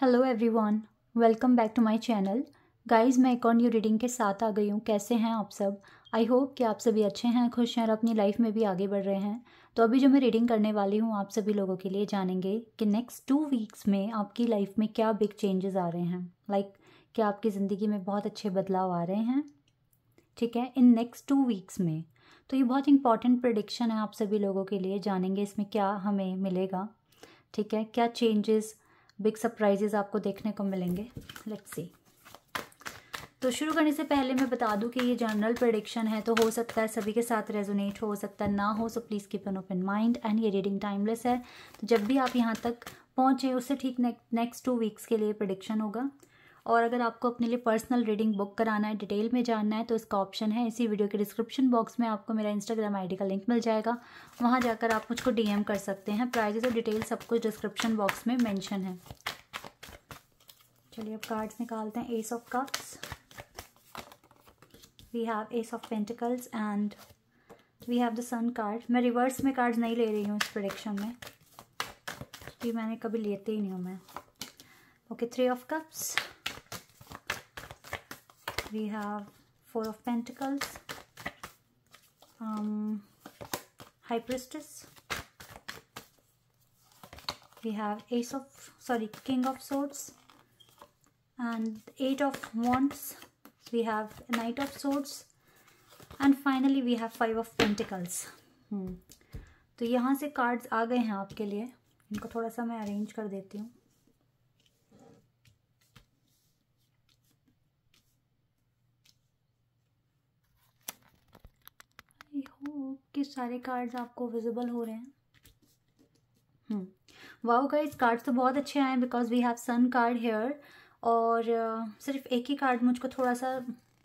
Hello everyone welcome back to my channel guys मैं एक और न्यू रीडिंग के साथ आ गई हूँ। कैसे हैं आप सब? आई होप कि आप सभी अच्छे हैं खुश हैं और अपनी लाइफ में भी आगे बढ़ रहे हैं। तो अभी जो मैं रीडिंग करने वाली हूँ आप सभी लोगों के लिए जानेंगे कि नेक्स्ट टू वीक्स में आपकी लाइफ में क्या बिग चेंजेस आ रहे हैं। लाइक like, क्या आपकी ज़िंदगी में बहुत अच्छे बदलाव आ रहे हैं? ठीक है? इन नेक्स्ट टू वीक्स में। तो ये बहुत इंपॉर्टेंट प्रडिक्शन है आप सभी लोगों के लिए। जानेंगे इसमें क्या हमें मिलेगा। ठीक है? क्या चेंजेस बिग सरप्राइजेज आपको देखने को मिलेंगे। लेट्स सी तो शुरू करने से पहले मैं बता दूँ कि ये जनरल प्रडिक्शन है तो हो सकता है सभी के साथ रेजोनेट हो सकता है ना हो so please keep an open mind and ये रीडिंग टाइमलेस है। तो जब भी आप यहाँ तक पहुँचे, उससे ठीक नेक्स्ट टू वीक्स के लिए प्रडिक्शन होगा। और अगर आपको अपने लिए पर्सनल रीडिंग बुक कराना है डिटेल में जानना है तो इसका ऑप्शन है इसी वीडियो के डिस्क्रिप्शन बॉक्स में आपको मेरा इंस्टाग्राम आईडी का लिंक मिल जाएगा। वहाँ जाकर आप मुझको डीएम कर सकते हैं। प्राइजेस और डिटेल सब कुछ डिस्क्रिप्शन बॉक्स में मैंशन है। चलिए अब कार्ड्स निकालते हैं। Ace of cups we have ace of pentacles and we have the sun card मैं रिवर्स में कार्ड्स नहीं ले रही हूँ इस प्रोडिक्शन में। क्योंकि मैंने कभी लेते ही नहीं हूँ मैं। Okay three of cups we have four of pentacles um, high priestess we have ace of sorry king of swords and eight of wands we have knight of swords and finally we have five of pentacles hmm. तो यहाँ से cards आ गए हैं आपके लिए इनको थोड़ा सा मैं अरेंज कर देती हूँ कि सारे कार्ड्स आपको विजिबल हो रहे हैं? वाओ गाइस कार्ड्स तो बहुत अच्छे आए हैं because we have sun card here और uh, सिर्फ़ एक ही कार्ड मुझको थोड़ा सा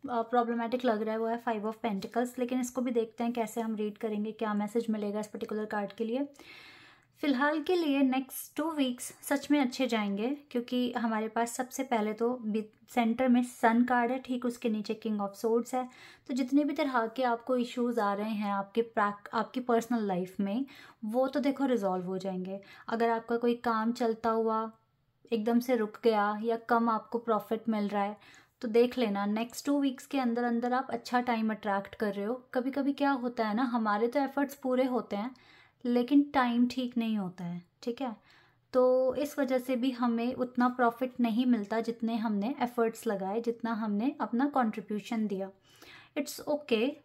प्रॉब्लमेटिक uh, लग रहा है वो है फाइव ऑफ़ पेंटिकल्स लेकिन इसको भी देखते हैं कैसे हम रीड करेंगे क्या मैसेज मिलेगा इस पर्टिकुलर कार्ड के लिए। फ़िलहाल के लिए नेक्स्ट टू वीक्स सच में अच्छे जाएँगे, क्योंकि हमारे पास सबसे पहले तो सेंटर में सन कार्ड है, ठीक उसके नीचे किंग ऑफ़ सोर्ड्स है। तो जितने भी तरह के आपको इश्यूज़ आ रहे हैं आपके प्रैक आपकी पर्सनल लाइफ में, वो तो देखो रिजॉल्व हो जाएँगे। अगर आपका कोई काम चलता हुआ एकदम से रुक गया या कम आपको प्रॉफिट मिल रहा है तो देख लेना नेक्स्ट टू वीक्स के अंदर अंदर आप अच्छा टाइम अट्रैक्ट कर रहे हो। कभी कभी क्या होता है ना, हमारे तो एफर्ट्स पूरे होते हैं लेकिन टाइम ठीक नहीं होता है ठीक है? तो इस वजह से भी हमें उतना प्रॉफिट नहीं मिलता जितने हमने एफर्ट्स लगाए जितना हमने अपना कंट्रीब्यूशन दिया। इट्स ओके okay,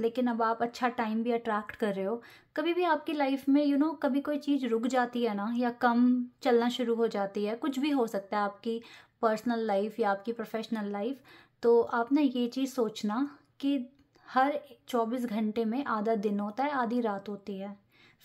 लेकिन अब आप अच्छा टाइम भी अट्रैक्ट कर रहे हो। कभी भी आपकी लाइफ में यू you नो know, कभी कोई चीज़ रुक जाती है ना या कम चलना शुरू हो जाती है कुछ भी हो सकता है आपकी पर्सनल लाइफ या आपकी प्रोफेशनल लाइफ तो आप ना ये चीज़ सोचना कि हर 24 घंटे में आधा दिन होता है आधी रात होती है।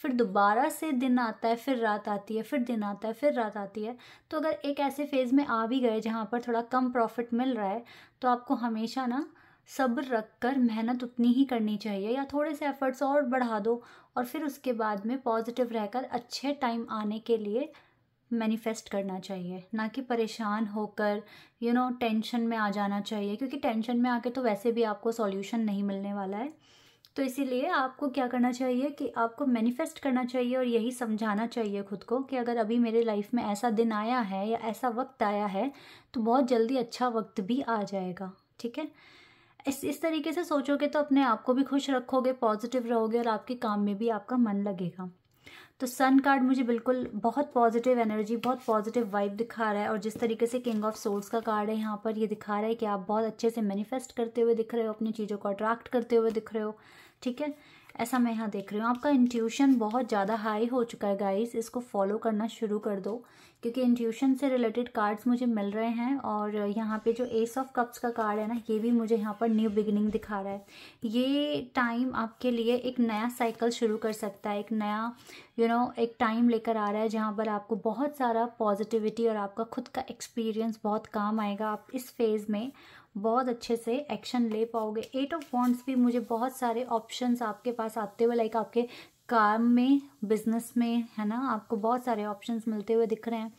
फिर दोबारा से दिन आता है, फिर रात आती है, फिर दिन आता है, फिर रात आती है। तो अगर एक ऐसे फ़ेज़ में आ भी गए जहाँ पर थोड़ा कम प्रॉफिट मिल रहा है तो आपको हमेशा ना सब्र रख कर मेहनत उतनी ही करनी चाहिए या थोड़े से एफर्ट्स और बढ़ा दो और फिर उसके बाद में पॉजिटिव रहकर अच्छे टाइम आने के लिए मैनिफेस्ट करना चाहिए। ना कि परेशान होकर यू नो टेंशन में आ जाना चाहिए, क्योंकि टेंशन में आके तो वैसे भी आपको सॉल्यूशन नहीं मिलने वाला है। तो इसीलिए आपको क्या करना चाहिए कि आपको मैनिफेस्ट करना चाहिए और यही समझाना चाहिए खुद को कि अगर अभी मेरे लाइफ में ऐसा दिन आया है या ऐसा वक्त आया है तो बहुत जल्दी अच्छा वक्त भी आ जाएगा, ठीक है? इस इस तरीके से सोचोगे तो अपने आप को भी खुश रखोगे पॉजिटिव रहोगे और आपके काम में भी आपका मन लगेगा। तो सन कार्ड मुझे बिल्कुल बहुत पॉजिटिव एनर्जी बहुत पॉजिटिव वाइब दिखा रहा है और जिस तरीके से किंग ऑफ़ सोर्स का कार्ड है यहाँ पर, ये दिखा रहा है कि आप बहुत अच्छे से मैनिफेस्ट करते हुए दिख रहे हो, अपनी चीज़ों को अट्रैक्ट करते हुए दिख रहे हो। ठीक है? ऐसा मैं यहाँ देख रही हूँ। आपका इंट्यूशन बहुत ज़्यादा हाई हो चुका है गाइस इसको फॉलो करना शुरू कर दो क्योंकि इंट्यूशन से रिलेटेड कार्ड्स मुझे मिल रहे हैं और यहाँ पे जो एस ऑफ़ कप्स का कार्ड है ना ये भी मुझे यहाँ पर न्यू बिगिनिंग दिखा रहा है। ये टाइम आपके लिए एक नया साइकिल शुरू कर सकता है एक नया यू you नो know, एक टाइम लेकर आ रहा है जहाँ पर आपको बहुत सारा पॉजिटिविटी और आपका खुद का एक्सपीरियंस बहुत काम आएगा। आप इस फ़ेज़ में बहुत अच्छे से एक्शन ले पाओगे। एट ऑफ़ वॉन्ट्स भी मुझे बहुत सारे ऑप्शंस आपके पास आते हुए लाइक आपके काम में बिज़नेस में है ना? आपको बहुत सारे ऑप्शंस मिलते हुए दिख रहे हैं।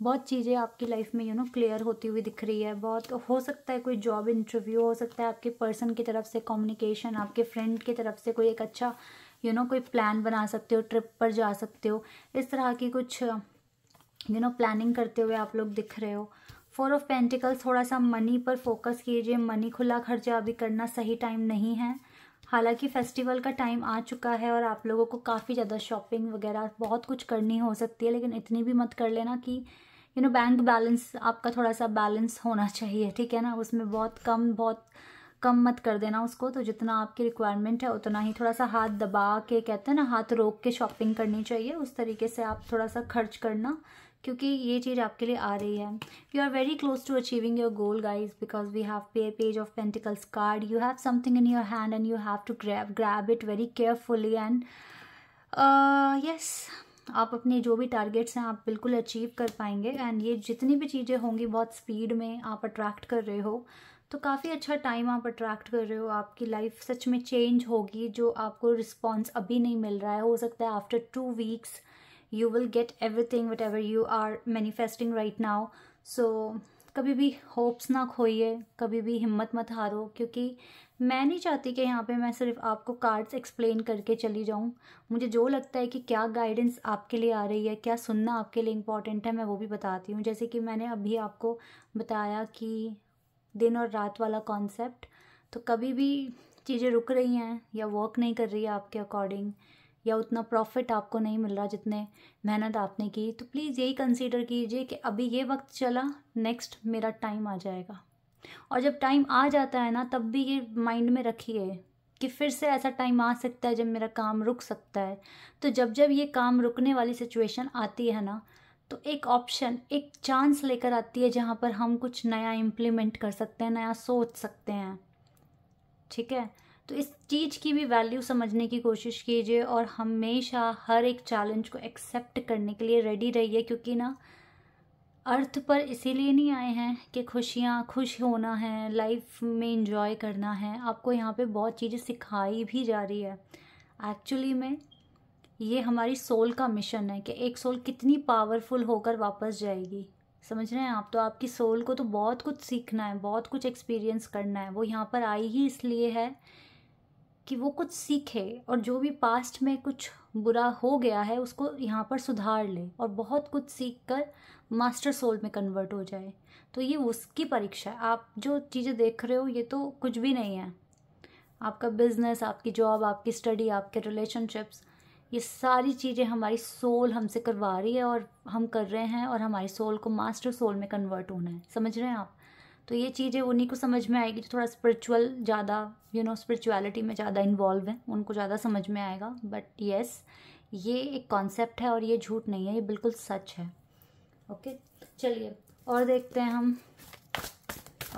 बहुत चीज़ें आपकी लाइफ में यू नो क्लियर होती हुई दिख रही है। बहुत हो सकता है कोई जॉब इंटरव्यू हो सकता है आपके पर्सन की तरफ़ से कम्युनिकेशन आपके फ्रेंड की तरफ़ से कोई एक अच्छा यू you नो know, कोई प्लान बना सकते हो ट्रिप पर जा सकते हो। इस तरह की कुछ यू नो प्लानिंग करते हुए आप लोग दिख रहे हो। फोर ऑफ़ पेंटिकल्स थोड़ा सा मनी पर फोकस कीजिए। मनी खुला खर्चा अभी करना सही टाइम नहीं है। हालाँकि फेस्टिवल का टाइम आ चुका है और आप लोगों को काफ़ी ज़्यादा शॉपिंग वगैरह बहुत कुछ करनी हो सकती है, लेकिन इतनी भी मत कर लेना कि यू नो बैंक बैलेंस आपका थोड़ा सा बैलेंस होना चाहिए, ठीक है ना? उसमें बहुत कम बहुत कम मत कर देना उसको। तो जितना आपकी रिक्वायरमेंट है, उतना ही थोड़ा सा हाथ दबा के, कहते हैं ना, हाथ रोक के शॉपिंग करनी चाहिए। उस तरीके से आप थोड़ा सा खर्च करना क्योंकि ये चीज़ आपके लिए आ रही है। You are very close to achieving your goal guys because we have पे page of pentacles card you have something in your hand and you have to grab grab it very carefully and yes आप अपने जो भी targets हैं, आप बिल्कुल achieve कर पाएँगे। एंड ये जितनी भी चीज़ें होंगी बहुत स्पीड में आप अट्रैक्ट कर रहे हो। तो काफ़ी अच्छा टाइम आप अट्रैक्ट कर रहे हो। आपकी लाइफ सच में चेंज होगी, जो आपको रिस्पॉन्स अभी नहीं मिल रहा है। हो सकता है after two weeks you will get whatever you are manifesting right now. So कभी भी होप्स ना खोइए, कभी भी हिम्मत मत हारो, क्योंकि मैं नहीं चाहती कि यहाँ पे मैं सिर्फ़ आपको कार्ड्स एक्सप्लेन करके चली जाऊँ। मुझे जो लगता है कि क्या गाइडेंस आपके लिए आ रही है, क्या सुनना आपके लिए इंपॉर्टेंट है, मैं वो भी बताती हूँ। जैसे कि मैंने अभी आपको बताया कि दिन और रात वाला कॉन्सेप्ट तो कभी भी चीज़ें रुक रही हैं या वर्क नहीं कर रही है आपके अकॉर्डिंग या उतना प्रॉफिट आपको नहीं मिल रहा जितने मेहनत आपने की। तो प्लीज़ यही कंसीडर कीजिए कि अभी ये वक्त चला नेक्स्ट मेरा टाइम आ जाएगा। और जब टाइम आ जाता है ना, तब भी ये माइंड में रखिए कि फिर से ऐसा टाइम आ सकता है जब मेरा काम रुक सकता है। तो जब जब ये काम रुकने वाली सिचुएशन आती है ना तो एक ऑप्शन एक चांस लेकर आती है जहाँ पर हम कुछ नया इम्प्लीमेंट कर सकते हैं, नया सोच सकते हैं। ठीक है? तो इस चीज़ की भी वैल्यू समझने की कोशिश कीजिए और हमेशा हर एक चैलेंज को एक्सेप्ट करने के लिए रेडी रहिए, क्योंकि ना, अर्थ पर इसीलिए नहीं आए हैं कि खुशियाँ खुश होना है लाइफ में इंजॉय करना है। आपको यहाँ पे बहुत चीज़ें सिखाई भी जा रही है। एक्चुअली में ये हमारी सोल का मिशन है कि एक सोल कितनी पावरफुल होकर वापस जाएगी। समझ रहे हैं आप? तो आपकी सोल को तो बहुत कुछ सीखना है, बहुत कुछ एक्सपीरियंस करना है। वो यहाँ पर आई ही इसलिए है कि वो कुछ सीखे और जो भी पास्ट में कुछ बुरा हो गया है, उसको यहाँ पर सुधार ले और बहुत कुछ सीख कर मास्टर सोल में कन्वर्ट हो जाए। तो ये उसकी परीक्षा है। आप जो चीज़ें देख रहे हो, ये तो कुछ भी नहीं है। आपका बिज़नेस आपकी जॉब आपकी स्टडी आपके रिलेशनशिप्स ये सारी चीज़ें हमारी सोल हमसे करवा रही है और हम कर रहे हैं और हमारी सोल को मास्टर सोल में कन्वर्ट होना है। समझ रहे हैं आप? तो ये चीज़ें उन्हीं को समझ में आएगी जो थोड़ा स्पिरिचुअल ज़्यादा यू नो स्पिरिचुअलिटी में ज़्यादा इन्वॉल्व है, उनको ज़्यादा समझ में आएगा। बट येस ये एक कॉन्सेप्ट है और ये झूठ नहीं है, ये बिल्कुल सच है। ओके चलिए, और देखते हैं हम,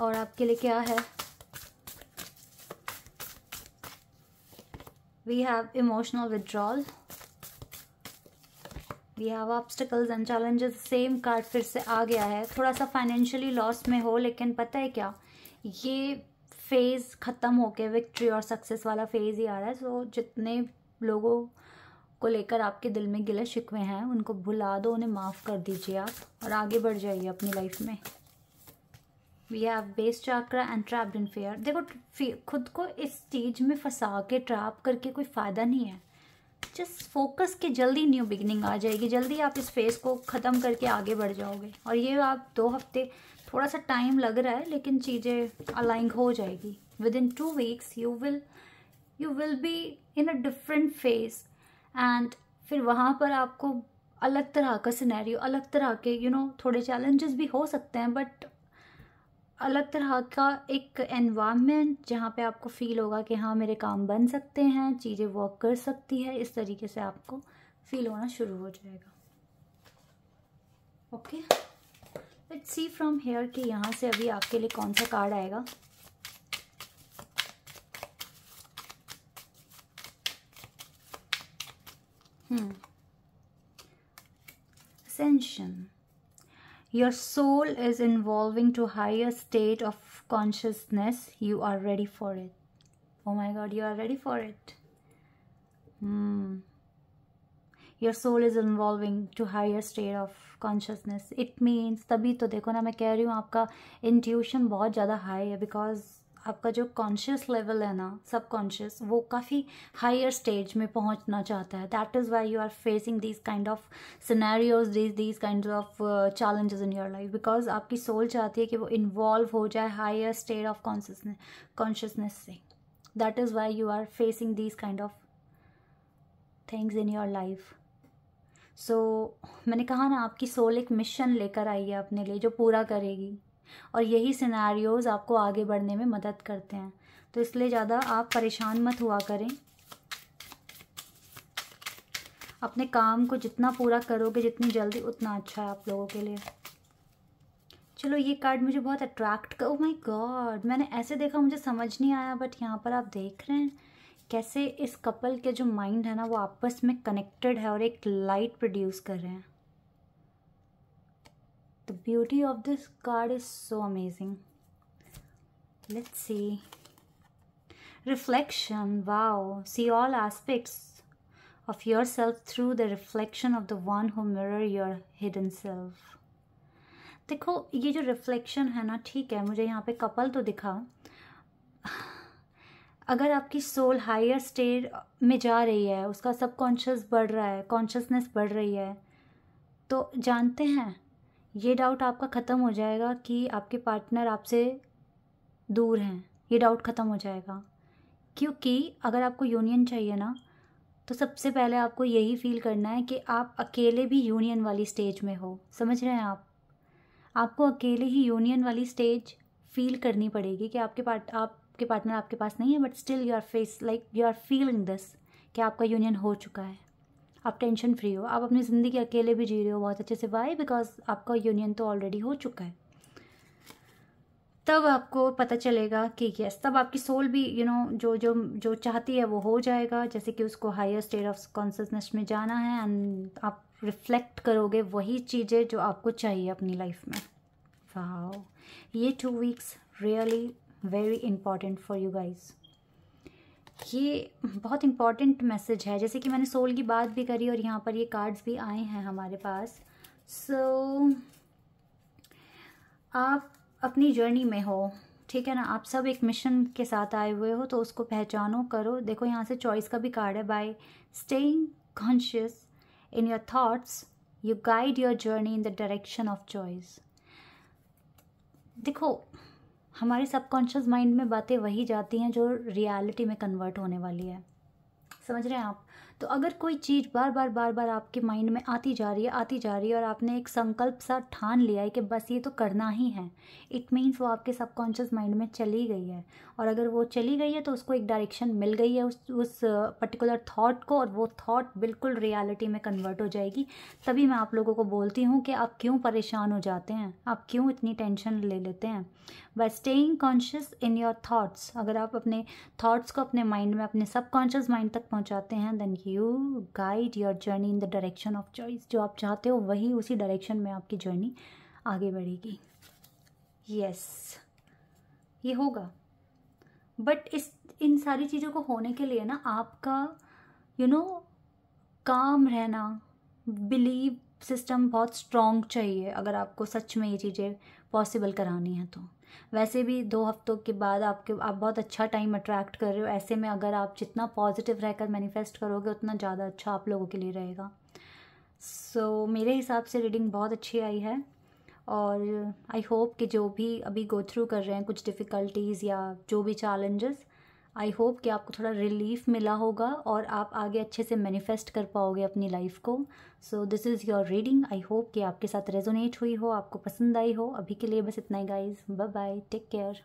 और आपके लिए क्या है? We have emotional withdrawal we have obstacles and challenges same card फिर से आ गया है। थोड़ा सा फाइनेंशियली लॉस में हो लेकिन पता है क्या? ये फ़ेज़ ख़त्म होके विक्ट्री और सक्सेस वाला फ़ेज़ ही आ रहा है। सो so, जितने लोगों को लेकर आपके दिल में गिले शिकवे हैं उनको भुला दो उन्हें माफ़ कर दीजिए आप और आगे बढ़ जाइए अपनी लाइफ में। We have base chakra and trapped in fear देखो खुद को इस चीज़ में फंसा के ट्रैप करके कोई फ़ायदा नहीं है। जस्ट फोकस के जल्दी न्यू बिगनिंग आ जाएगी। जल्दी आप इस फ़ेज़ को ख़त्म करके आगे बढ़ जाओगे। और ये आप दो हफ़्ते थोड़ा सा टाइम लग रहा है लेकिन चीज़ें अलाइंग हो जाएगी। Within two weeks you will you will be in a different phase and फिर वहाँ पर आपको अलग तरह का सिनेरियो अलग तरह के यू you नो know, थोड़े चैलेंजेस भी हो सकते हैं बट अलग तरह का एक एनवायरनमेंट जहाँ पे आपको फील होगा कि हाँ मेरे काम बन सकते हैं, चीज़ें वर्क कर सकती है, इस तरीके से आपको फील होना शुरू हो जाएगा। Okay let's see from here कि यहाँ से अभी आपके लिए कौन सा कार्ड आएगा। हम्म ascension. your soul is evolving to higher state of consciousness you are ready for it oh my god you are ready for it hmm your soul is evolving to higher state of consciousness it means तभी तो देखो ना मैं कह रही हूँ आपका intuition बहुत ज़्यादा high है because आपका जो कॉन्शियस लेवल है ना सब कॉन्शियस वो काफ़ी हायर स्टेज में पहुँचना चाहता है। That is why you are facing these kind of scenarios these these kind of challenges in your life because आपकी सोल चाहती है कि वो इन्वॉल्व हो जाए higher state of consciousness consciousness से। That is why you are facing these kind of things in your life so मैंने कहा ना, आपकी सोल एक मिशन लेकर आई है अपने लिए, जो पूरा करेगी। और यही सिनेरियोज आपको आगे बढ़ने में मदद करते हैं। तो इसलिए ज़्यादा आप परेशान मत हुआ करें। अपने काम को जितना पूरा करोगे, जितनी जल्दी, उतना अच्छा है आप लोगों के लिए। चलो, ये कार्ड मुझे बहुत अट्रैक्ट कर माय गॉड मैंने ऐसे देखा, मुझे समझ नहीं आया बट यहाँ पर आप देख रहे हैं कैसे इस कपल के जो माइंड है ना, वो आपस में कनेक्टेड है और एक लाइट प्रोड्यूस कर रहे हैं। Beauty of this card is so amazing let's see reflection wow see all aspects of your self through the reflection of the one who mirror your hidden self देखो, ये जो reflection है ना, ठीक है, मुझे यहाँ पे कपल तो दिखा। अगर आपकी सोल हायर स्टेट में जा रही है, उसका सब कॉन्शियस बढ़ रहा है कॉन्शियसनेस बढ़ रही है तो जानते हैं ये डाउट आपका ख़त्म हो जाएगा कि आपके पार्टनर आपसे दूर हैं। ये डाउट ख़त्म हो जाएगा। क्योंकि अगर आपको यूनियन चाहिए ना तो सबसे पहले आपको यही फील करना है कि आप अकेले भी यूनियन वाली स्टेज में हो। समझ रहे हैं आप? आपको अकेले ही यूनियन वाली स्टेज फील करनी पड़ेगी कि आपके पार्ट आपके पार्टनर आपके पास नहीं है but still you are face like you are feeling this कि आपका यूनियन हो चुका है। आप टेंशन फ्री हो आप अपनी ज़िंदगी अकेले भी जी रहे हो बहुत अच्छे से। वाई बिकॉज़ आपका यूनियन तो ऑलरेडी हो चुका है। तब आपको पता चलेगा कि यस तब आपकी सोल भी यू you नो know, जो जो जो चाहती है वो हो जाएगा। जैसे कि उसको हायर स्टेट ऑफ़ कॉन्सियसनेस में जाना है एंड आप रिफ्लेक्ट करोगे वही चीज़ें जो आपको चाहिए अपनी लाइफ में। वाह ये two weeks really very important for you guys ये बहुत इंपॉर्टेंट मैसेज है। जैसे कि मैंने सोल की बात भी करी और यहाँ पर ये कार्ड्स भी आए हैं हमारे पास। सो so, आप अपनी जर्नी में हो ठीक है ना? आप सब एक मिशन के साथ आए हुए हो तो उसको पहचानो करो। देखो यहाँ से चॉइस का भी कार्ड है। By staying conscious in your thoughts you guide your journey in the direction of choice देखो हमारे सबकॉन्शियस माइंड में बातें वही जाती हैं जो रियलिटी में कन्वर्ट होने वाली है। समझ रहे हैं आप? तो अगर कोई चीज़ बार बार बार बार आपके माइंड में आती जा रही है, आती जा रही है और आपने एक संकल्प सा ठान लिया है कि बस ये तो करना ही है इट मीन्स वो आपके सबकॉन्शियस माइंड में चली गई है। और अगर वो चली गई है तो उसको एक डायरेक्शन मिल गई है उस उस पर्टिकुलर थाट को और वो थाट बिल्कुल रियलिटी में कन्वर्ट हो जाएगी। तभी मैं आप लोगों को बोलती हूँ कि आप क्यों परेशान हो जाते हैं? आप क्यों इतनी टेंशन ले लेते हैं? By staying conscious in your thoughts अगर आप अपने थाट्स को अपने माइंड में अपने सबकॉन्शियस माइंड तक पहुँचाते हैं then you guide your journey in the direction of choice जो आप चाहते हो वही उसी डायरेक्शन में आपकी जर्नी आगे बढ़ेगी। यस yes, ये होगा। बट इस इन सारी चीज़ों को होने के लिए ना आपका यू नो काम रहना बिलीव सिस्टम बहुत स्ट्रॉन्ग चाहिए अगर आपको सच में ये चीज़ें पॉसिबल करानी है तो। वैसे भी दो हफ्तों के बाद आपके आप बहुत अच्छा टाइम अट्रैक्ट कर रहे हो। ऐसे में अगर आप जितना पॉजिटिव रहकर मैनिफेस्ट करोगे उतना ज़्यादा अच्छा आप लोगों के लिए रहेगा। सो so, मेरे हिसाब से रीडिंग बहुत अच्छी आई है और आई होप कि जो भी अभी गो थ्रू कर रहे हैं कुछ डिफ़िकल्टीज़ या जो भी चैलेंजेस आई होप कि आपको थोड़ा रिलीफ मिला होगा और आप आगे अच्छे से मैनिफेस्ट कर पाओगे अपनी लाइफ को। So this is your reading I hope कि आपके साथ रेजोनेट हुई हो, आपको पसंद आई हो। अभी के लिए बस इतना ही guys bye bye take care